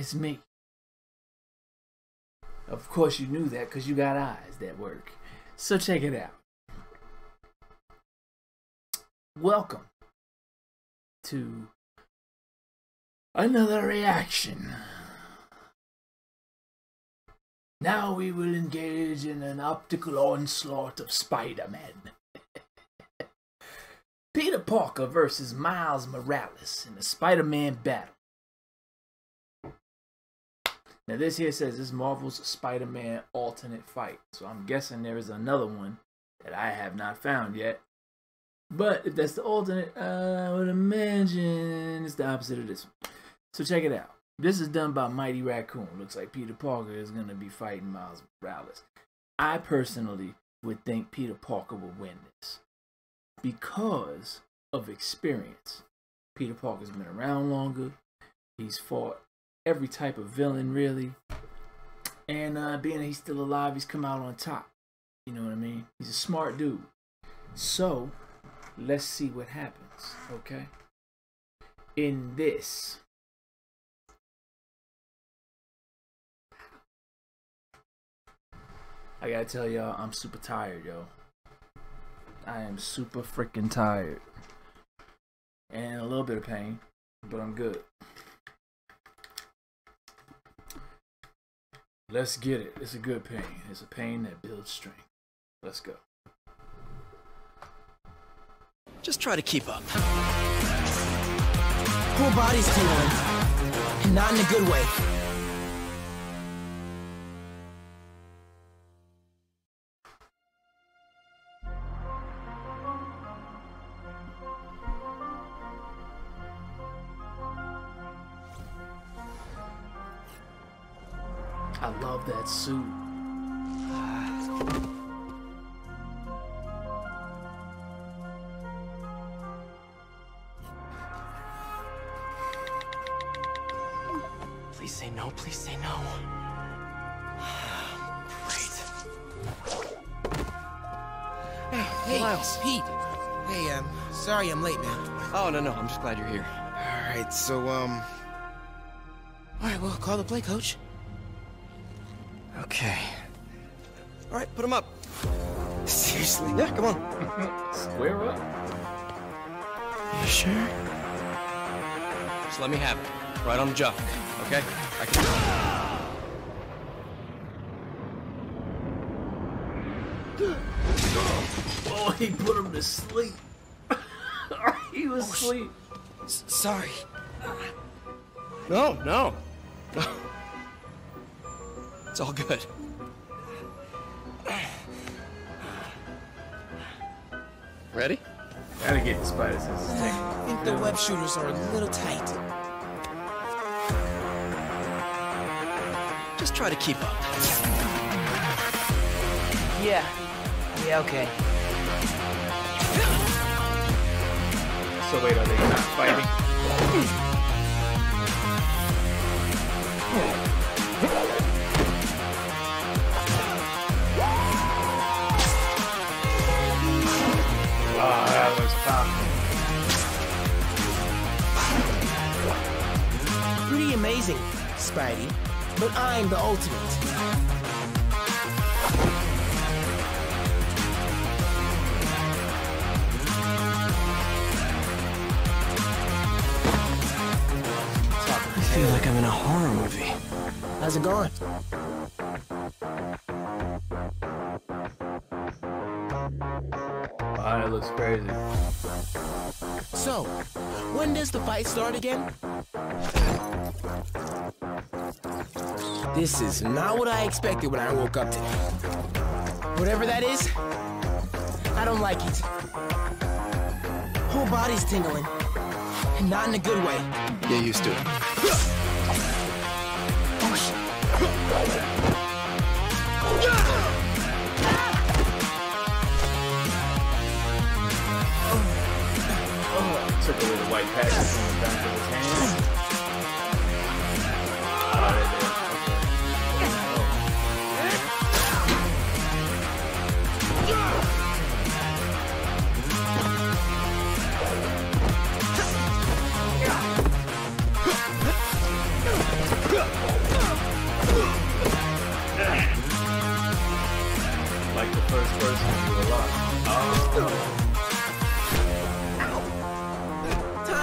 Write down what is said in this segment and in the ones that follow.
It's me. Of course, you knew that because you got eyes that work. So check it out. Welcome to another reaction. Now we will engage in an optical onslaught of Spider Man. Peter Parker versus Miles Morales in the Spider Man battle. Now, this here says this Marvel's Spider Man alternate fight. So I'm guessing there is another one that I have not found yet. But if that's the alternate, I would imagine it's the opposite of this one. So check it out. This is done by Mighty Raccoon. Looks like Peter Parker is going to be fighting Miles Morales. I personally would think Peter Parker will win this because of experience. Peter Parker's been around longer. He's fought every type of villain, really. And uh, being he's still alive, he's come out on top. You know what I mean? He's a smart dude. So, let's see what happens, okay? In this. I gotta tell y'all, I'm super tired, yo. I am super freaking tired. And a little bit of pain, but I'm good. Let's get it. It's a good pain. It's a pain that builds strength. Let's go. Just try to keep up. Whole body's tingling. And not in a good way. I love that suit. Please say no, please say no. Great. Hey, Miles. Pete. Hey, um, sorry I'm late, man. Oh, no, no, I'm just glad you're here. All right, so, um... All right, well, call the play, coach. Okay. All right, put him up. Seriously? Yeah, come on. Square up. You sure? Just let me have it. Right on the job. Okay? I can... Oh, he put him to sleep. he was oh, asleep. S sorry. No, no. It's all good. Ready? Gotta get the spider senses. I think the web shooters are a little tight. Just try to keep up. Yeah. Yeah, okay. So wait, are they not fighting? Spidey. But I'm the ultimate. I feel like I'm in a horror movie. How's it going? Oh, wow, that looks crazy. So, when does the fight start again? This is not what I expected when I woke up today. Whatever that is, I don't like it. Whole body's tingling. And not in a good way. Get used to it.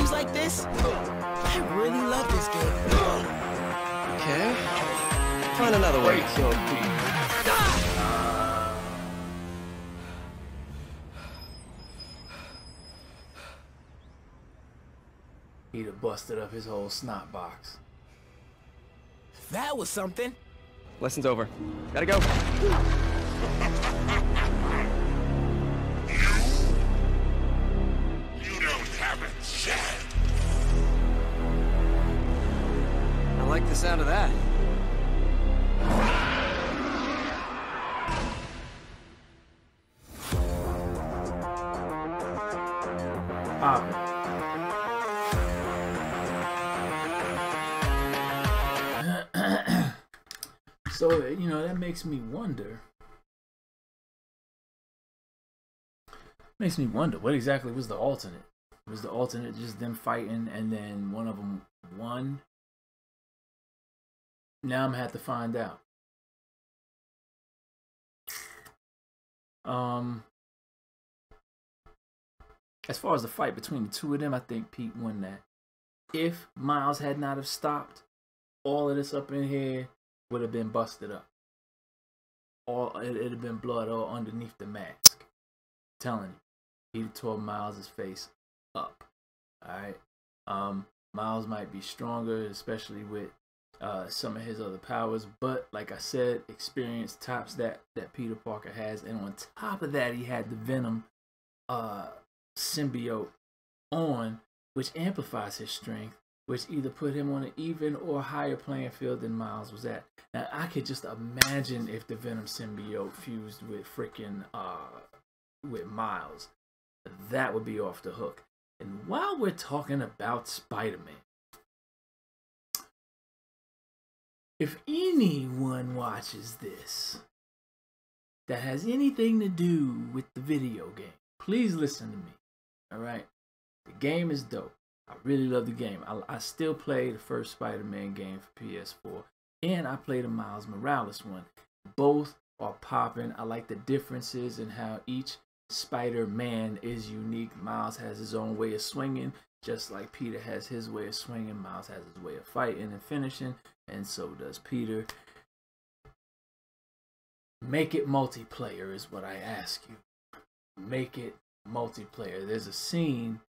Times like this, I really love this game. Okay. Find another way. Great kill, Pete. He'd have busted up his whole snot box. That was something. Lesson's over. Gotta go. Like the sound of that. Pop. Ah. so you know that makes me wonder. Makes me wonder what exactly was the alternate. Was the alternate just them fighting and then one of them won? Now I'm gonna have to find out. Um, as far as the fight between the two of them, I think Pete won that. If Miles had not have stopped, all of this up in here would have been busted up. All it would have been blood all underneath the mask. telling you, he tore Miles's face up. All right. Um, Miles might be stronger, especially with uh, some of his other powers, but like I said, experience tops that that Peter Parker has, and on top of that, he had the Venom uh, symbiote on, which amplifies his strength, which either put him on an even or higher playing field than Miles was at. Now I could just imagine if the Venom symbiote fused with freaking uh with Miles, that would be off the hook. And while we're talking about Spider-Man, if anyone watches this that has anything to do with the video game, please listen to me. All right, the game is dope. I really love the game. I, I still play the first Spider-Man game for PS4, and I play the Miles Morales one. Both are popping. I like the differences in how each Spider-Man is unique. Miles has his own way of swinging, just like Peter has his way of swinging. Miles has his way of fighting and finishing, and so does Peter. Make it multiplayer is what I ask you. Make it multiplayer. There's a scene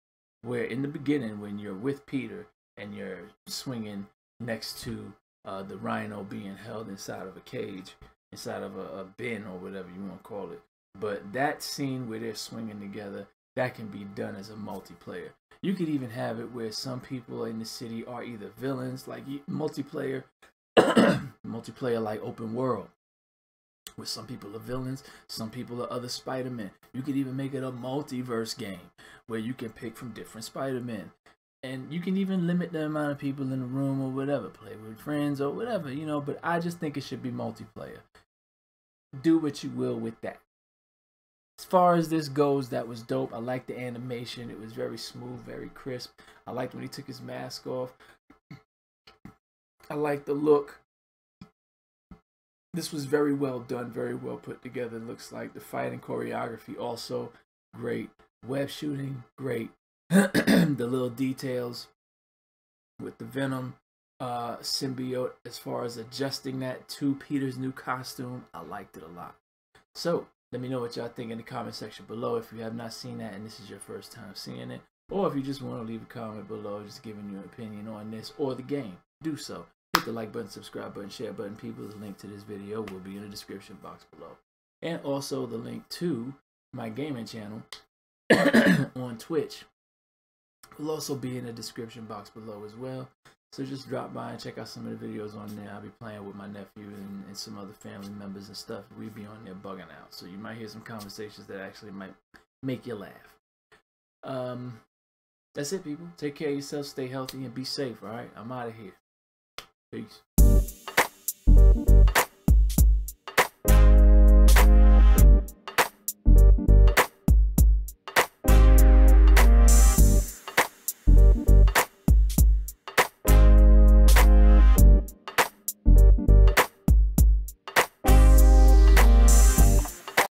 where in the beginning when you're with Peter and you're swinging next to uh, the rhino being held inside of a cage, inside of a, a bin or whatever you want to call it. But that scene where they're swinging together, that can be done as a multiplayer. You could even have it where some people in the city are either villains, like multiplayer, multiplayer like open world, where some people are villains, some people are other Spider-Men. You could even make it a multiverse game where you can pick from different Spider-Men. And you can even limit the amount of people in the room or whatever, play with friends or whatever, you know, but I just think it should be multiplayer. Do what you will with that. As far as this goes, that was dope. I like the animation. It was very smooth, very crisp. I liked when he took his mask off. I like the look. This was very well done, very well put together. Looks like the fighting choreography also great. Web shooting, great. the little details with the Venom uh, symbiote, as far as adjusting that to Peter's new costume, I liked it a lot. So, let me know what y'all think in the comment section below if you have not seen that and this is your first time seeing it. Or if you just want to leave a comment below just giving your opinion on this or the game, do so. Hit the like button, subscribe button, share button. People, the link to this video will be in the description box below. And also the link to my gaming channel on Twitch will also be in the description box below as well. So just drop by and check out some of the videos on there. I'll be playing with my nephew and, and some other family members and stuff. We be on there bugging out. So you might hear some conversations that actually might make you laugh. Um, that's it, people. Take care of yourself, stay healthy, and be safe, all right? I'm out of here. Peace.